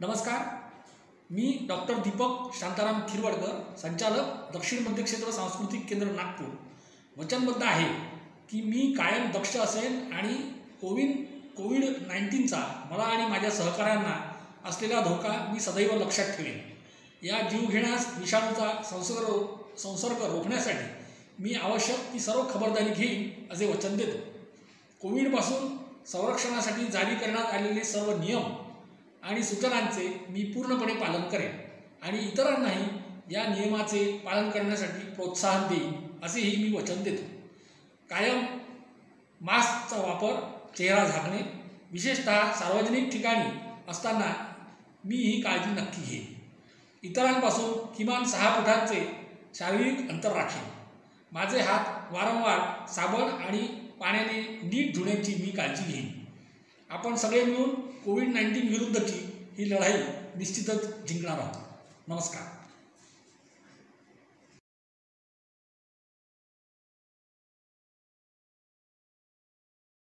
नमस्कार. मी डॉक्टर दीपक शांताराम खिरवडकर संचालक दक्षिण मध्य क्षेत्र सांस्कृतिक केंद्र नागपूर. वचनबद्ध आहे की मी कायम दक्ष असेन आणि कोविन कोविड नाईन्टीनचा मला आणि माझ्या सहकाऱ्यांना असलेला धोका मी सदैव लक्षात ठेवेन. या जीवघेण्यास विषाणूचा संसर्ग रो संसर्ग रोखण्यासाठी मी आवश्यक ती सर्व खबरदारी घेईन असे वचन देतो. कोविडपासून संरक्षणासाठी जारी करण्यात आलेले सर्व नियम आणि सूचनांचे मी पूर्णपणे पालन करेन. आणि इतरांनाही या नियमाचे पालन करण्यासाठी प्रोत्साहन देईन असेही मी वचन देतो. कायम मास्कचा वापर चेहरा झाकणे विशेषतः सार्वजनिक ठिकाणी असताना मी ही काळजी नक्की घेईन. इतरांपासून किमान सहा फुटांचे शारीरिक अंतर राखेन. माझे हात वारंवार साबण आणि पाण्याने नीट धुण्याची मी काळजी घेईन. आपण सगळे मिळून कोविड नाईन्टीन विरुद्धची ही लढाई निश्चितच जिंकणार आहोत. नमस्कार.